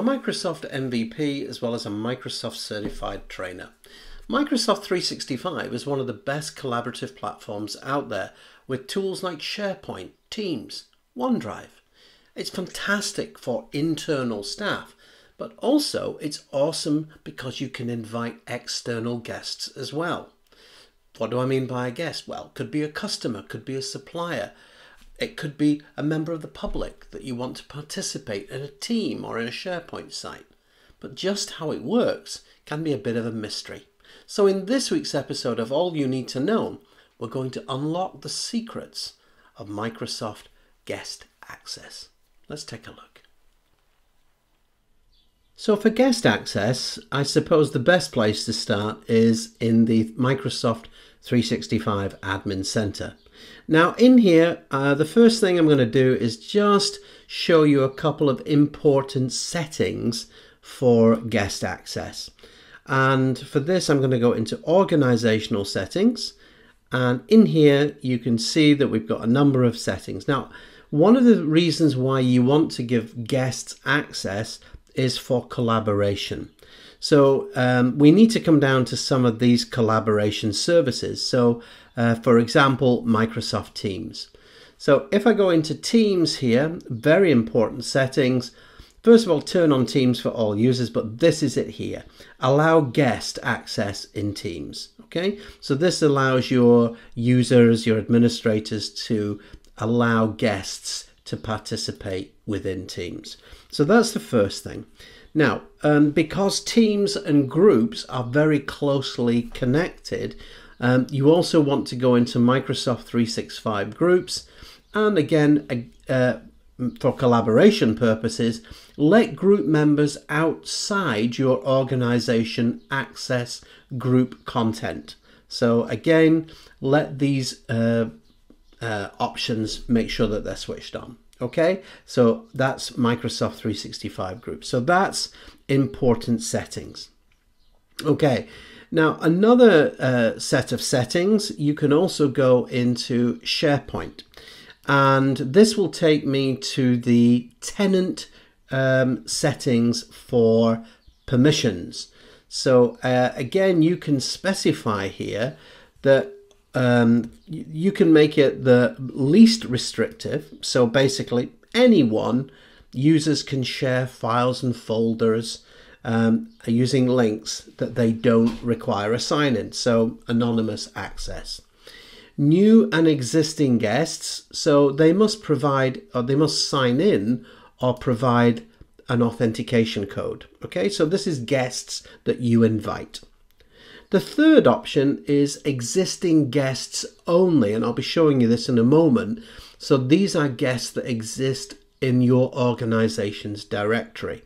A Microsoft MVP as well as a Microsoft certified trainer. Microsoft 365 is one of the best collaborative platforms out there with tools like SharePoint, Teams, OneDrive. It's fantastic for internal staff, but also it's awesome because you can invite external guests as well. What do I mean by a guest? Well, could be a customer, could be a supplier, it could be a member of the public that you want to participate in a team or in a SharePoint site. But just how it works can be a bit of a mystery. So in this week's episode of All You Need to Know, we're going to unlock the secrets of Microsoft Guest Access. Let's take a look. So for guest access, I suppose the best place to start is in the Microsoft 365 Admin Center. Now in here, uh, the first thing I'm going to do is just show you a couple of important settings for guest access. And for this, I'm going to go into organizational settings. And in here, you can see that we've got a number of settings. Now, one of the reasons why you want to give guests access is for collaboration. So um, we need to come down to some of these collaboration services. So uh, for example, Microsoft Teams. So if I go into Teams here, very important settings. First of all, turn on Teams for all users, but this is it here. Allow guest access in Teams. Okay, so this allows your users, your administrators to allow guests to participate within Teams. So that's the first thing. Now, um, because teams and groups are very closely connected, um, you also want to go into Microsoft 365 groups and again, uh, for collaboration purposes, let group members outside your organization access group content. So again, let these uh, uh, options make sure that they're switched on. Okay, so that's Microsoft 365 group. So that's important settings. Okay, now another uh, set of settings, you can also go into SharePoint. And this will take me to the tenant um, settings for permissions. So uh, again, you can specify here that um, you can make it the least restrictive. So basically, anyone users can share files and folders um, using links that they don't require a sign in. So anonymous access. New and existing guests, so they must provide or they must sign in or provide an authentication code. Okay, so this is guests that you invite. The third option is existing guests only, and I'll be showing you this in a moment. So these are guests that exist in your organization's directory.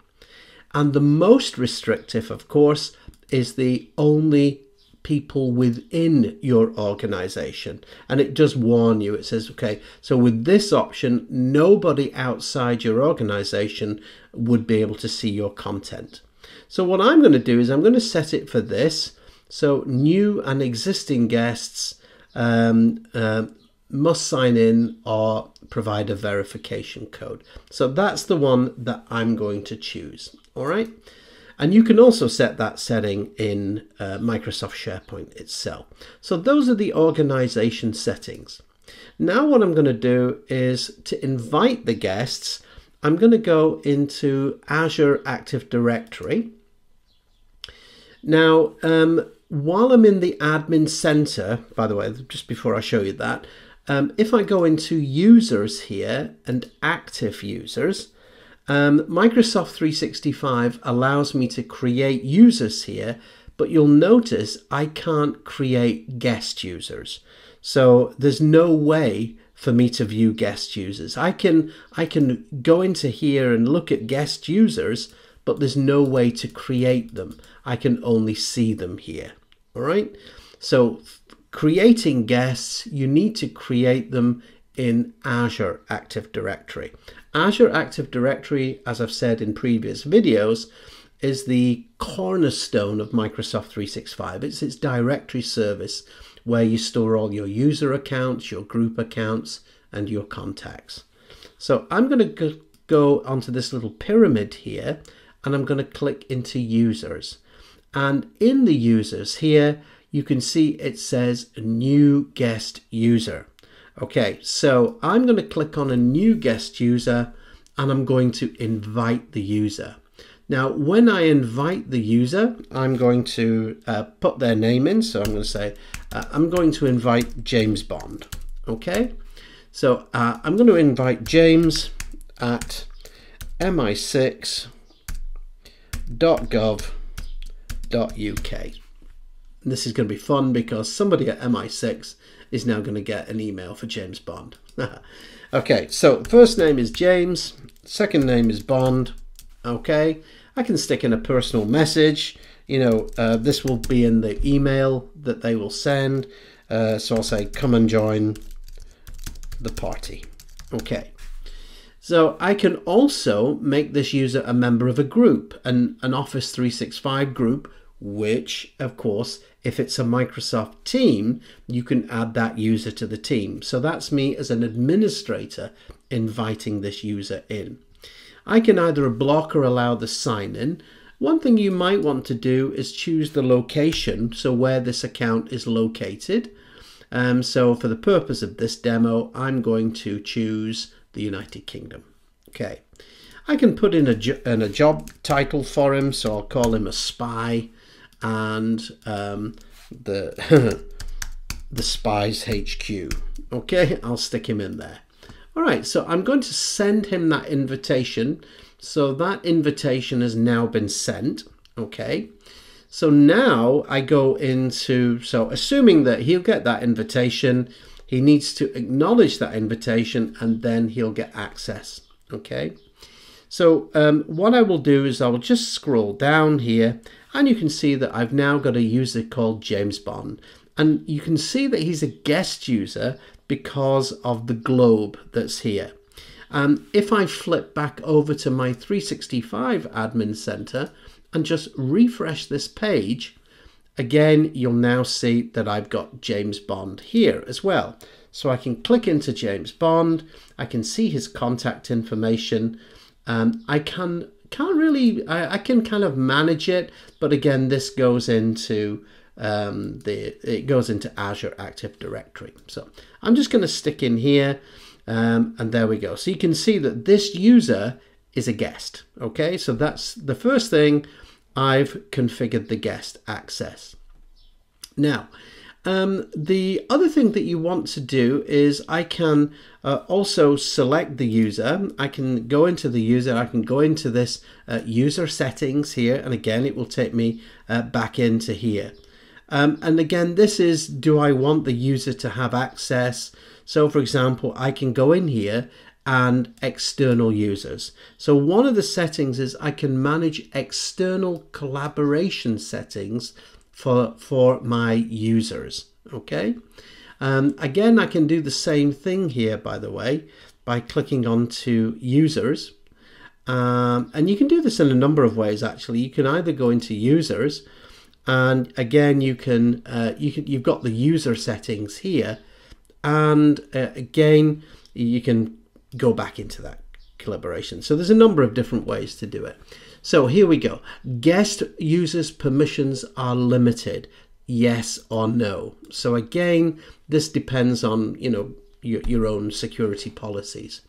And the most restrictive, of course, is the only people within your organization. And it does warn you. It says, okay, so with this option, nobody outside your organization would be able to see your content. So what I'm going to do is I'm going to set it for this. So new and existing guests um, uh, must sign in or provide a verification code. So that's the one that I'm going to choose. All right. And you can also set that setting in uh, Microsoft SharePoint itself. So those are the organization settings. Now what I'm going to do is to invite the guests, I'm going to go into Azure Active Directory. Now, um, while I'm in the admin center, by the way, just before I show you that, um, if I go into users here and active users, um, Microsoft 365 allows me to create users here, but you'll notice I can't create guest users. So there's no way for me to view guest users. I can, I can go into here and look at guest users, but there's no way to create them. I can only see them here. All right. So creating guests, you need to create them in Azure Active Directory. Azure Active Directory, as I've said in previous videos, is the cornerstone of Microsoft 365. It's its directory service where you store all your user accounts, your group accounts, and your contacts. So I'm going to go onto this little pyramid here and I'm going to click into users. And in the users here, you can see it says new guest user. Okay, so I'm going to click on a new guest user and I'm going to invite the user. Now, when I invite the user, I'm going to uh, put their name in. So I'm going to say, uh, I'm going to invite James Bond. Okay, so uh, I'm going to invite James at mi6.gov.uk. This is going to be fun because somebody at MI6 is now going to get an email for James Bond. okay, so first name is James, second name is Bond. Okay, I can stick in a personal message. You know, uh, this will be in the email that they will send. Uh, so I'll say, come and join the party. Okay. So I can also make this user a member of a group, an, an Office 365 group, which of course, if it's a Microsoft team, you can add that user to the team. So that's me as an administrator inviting this user in. I can either block or allow the sign in. One thing you might want to do is choose the location, so where this account is located. Um, so for the purpose of this demo, I'm going to choose the United Kingdom. Okay, I can put in a, in a job title for him, so I'll call him a spy and um, the, the spies HQ. Okay, I'll stick him in there. All right, so I'm going to send him that invitation. So that invitation has now been sent. Okay. So now I go into, so assuming that he'll get that invitation, he needs to acknowledge that invitation and then he'll get access. Okay. So um, what I will do is I will just scroll down here and you can see that I've now got a user called James Bond. And you can see that he's a guest user because of the globe that's here. Um, if I flip back over to my 365 admin center, and just refresh this page, again, you'll now see that I've got James Bond here as well. So I can click into James Bond, I can see his contact information. Um, I can can't really, I, I, can kind of manage it, but again, this goes into um, the, it goes into Azure Active Directory. So I'm just going to stick in here um, and there we go. So you can see that this user is a guest. Okay, so that's the first thing I've configured the guest access. Now, um, the other thing that you want to do is I can uh, also select the user. I can go into the user, I can go into this uh, user settings here, and again, it will take me uh, back into here. Um, and again, this is, do I want the user to have access? So for example, I can go in here and external users. So one of the settings is I can manage external collaboration settings for, for my users, okay? Um, again, I can do the same thing here, by the way, by clicking onto users. Um, and you can do this in a number of ways, actually. You can either go into users, and again, you can, uh, you can you've got the user settings here. And uh, again, you can go back into that collaboration. So there's a number of different ways to do it. So here we go. Guest users permissions are limited. Yes or no. So again, this depends on, you know, your, your own security policies.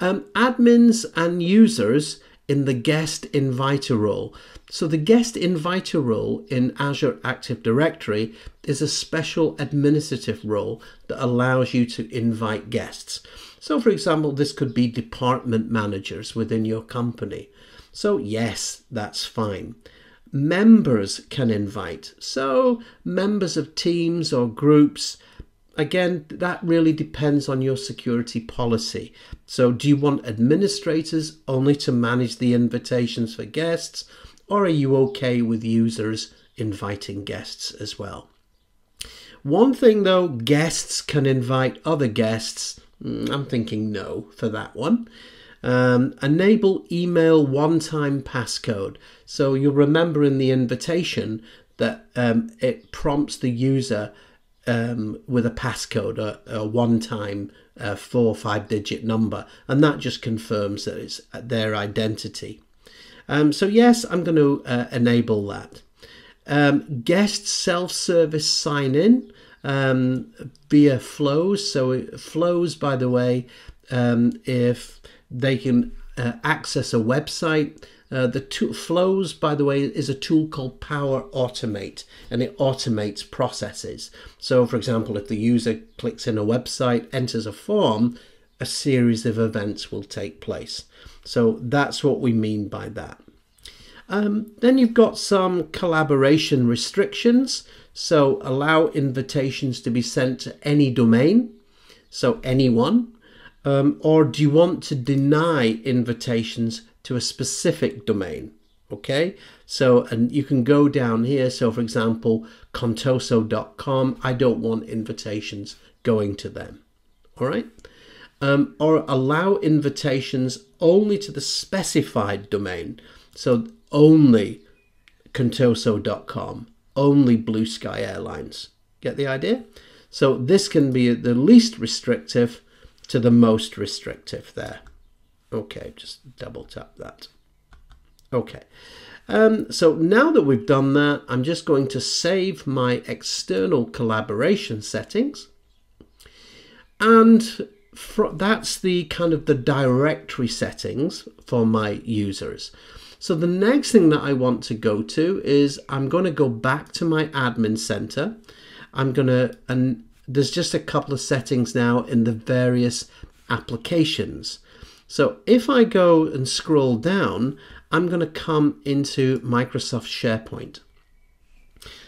Um, admins and users in the guest inviter role. So the guest inviter role in Azure Active Directory is a special administrative role that allows you to invite guests. So for example, this could be department managers within your company. So yes, that's fine. Members can invite. So members of teams or groups, again, that really depends on your security policy. So do you want administrators only to manage the invitations for guests or are you okay with users inviting guests as well? One thing though, guests can invite other guests Mm, I'm thinking no for that one. Um, enable email one-time passcode. So you'll remember in the invitation that um, it prompts the user um, with a passcode, a, a one-time uh, four or five digit number, and that just confirms that it's their identity. Um, so yes, I'm going to uh, enable that. Um, guest self-service sign-in um, via Flows. So flows, by the way, if they can uh, access a website. Uh, the tool, Flows, by the way, is a tool called Power Automate, and it automates processes. So, for example, if the user clicks in a website, enters a form, a series of events will take place. So that's what we mean by that. Um, then you've got some collaboration restrictions. So allow invitations to be sent to any domain, so anyone. Um, or do you want to deny invitations to a specific domain? Okay, so and you can go down here. So for example, contoso.com, I don't want invitations going to them. All right. Um, or allow invitations only to the specified domain. So only contoso.com, only Blue Sky Airlines. Get the idea? So this can be the least restrictive to the most restrictive there. Okay, just double tap that. Okay, um, so now that we've done that, I'm just going to save my external collaboration settings. And that's the kind of the directory settings for my users. So the next thing that I want to go to is I'm going to go back to my admin center. I'm going to, there's just a couple of settings now in the various applications. So if I go and scroll down, I'm going to come into Microsoft SharePoint.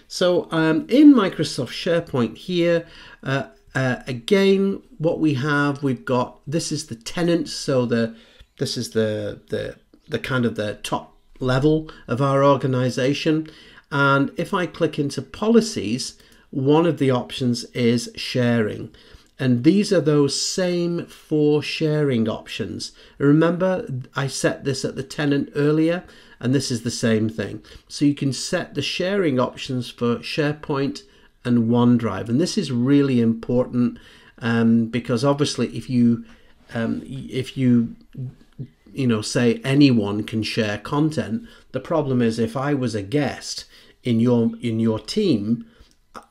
So um, in Microsoft SharePoint here, uh, uh, again, what we have, we've got, this is the tenant. So the, this is the, the the kind of the top level of our organization. And if I click into policies, one of the options is sharing. And these are those same four sharing options. Remember, I set this at the tenant earlier, and this is the same thing. So you can set the sharing options for SharePoint and OneDrive. And this is really important um, because obviously if you um, if you you know, say anyone can share content. The problem is if I was a guest in your in your team,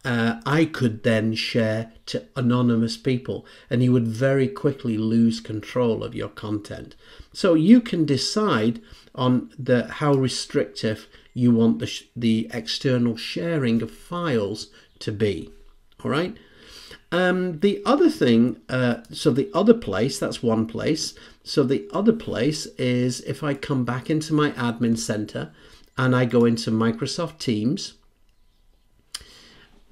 uh, I could then share to anonymous people, and you would very quickly lose control of your content. So you can decide on the how restrictive you want the the external sharing of files to be. All right. Um, the other thing, uh, so the other place, that's one place. So the other place is if I come back into my admin center and I go into Microsoft Teams,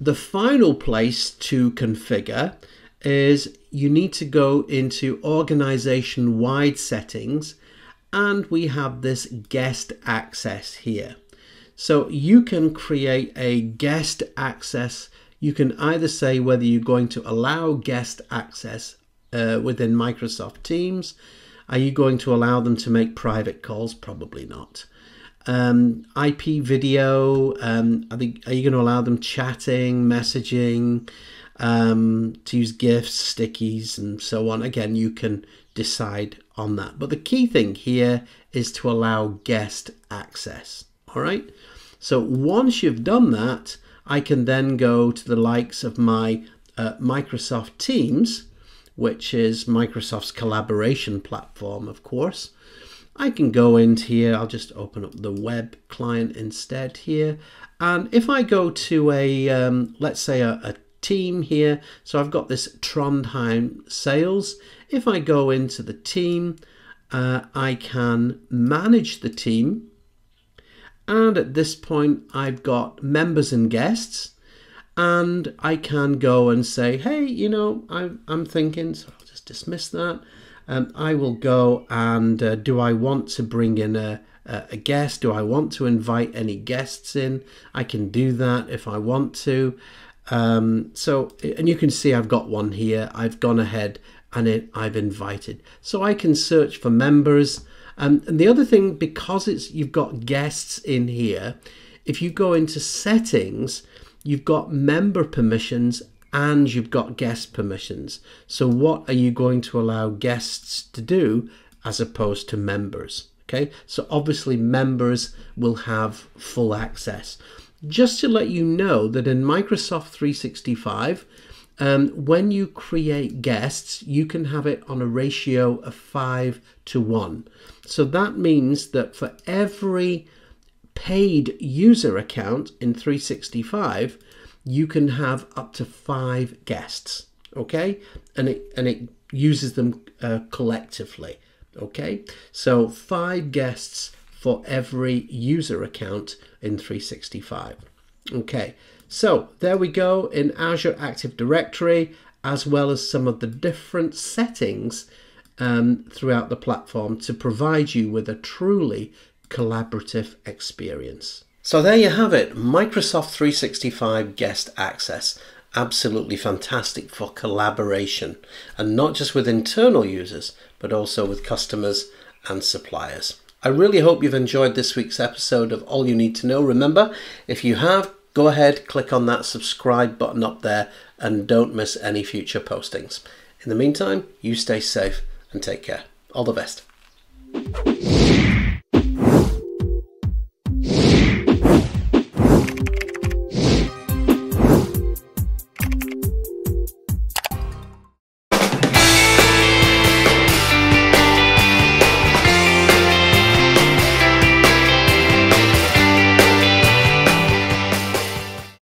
the final place to configure is you need to go into organization wide settings and we have this guest access here. So you can create a guest access you can either say whether you're going to allow guest access uh, within Microsoft Teams. Are you going to allow them to make private calls? Probably not. Um, IP video, um, are, they, are, you going to allow them chatting, messaging, um, to use GIFs, stickies, and so on? Again, you can decide on that. But the key thing here is to allow guest access. All right. So once you've done that, I can then go to the likes of my uh, Microsoft Teams, which is Microsoft's collaboration platform, of course. I can go into here, I'll just open up the web client instead here. And if I go to a, um, let's say a, a team here, so I've got this Trondheim sales. If I go into the team, uh, I can manage the team and at this point, I've got members and guests. And I can go and say, hey, you know, I, I'm thinking, so I'll just dismiss that. Um, I will go and uh, do I want to bring in a, a guest? Do I want to invite any guests in? I can do that if I want to. Um, so, and you can see I've got one here. I've gone ahead and it, I've invited. So I can search for members um, and the other thing, because it's you've got guests in here, if you go into settings, you've got member permissions and you've got guest permissions. So what are you going to allow guests to do as opposed to members? Okay, so obviously members will have full access. Just to let you know that in Microsoft 365, um, when you create guests, you can have it on a ratio of 5 to 1. So that means that for every paid user account in 365, you can have up to five guests, okay? And it, and it uses them uh, collectively, okay? So five guests for every user account in 365. Okay, so there we go in Azure Active Directory, as well as some of the different settings um, throughout the platform to provide you with a truly collaborative experience. So there you have it, Microsoft 365 Guest Access. Absolutely fantastic for collaboration, and not just with internal users, but also with customers and suppliers. I really hope you've enjoyed this week's episode of All You Need to Know. Remember, if you have, go ahead, click on that subscribe button up there, and don't miss any future postings. In the meantime, you stay safe and take care. All the best.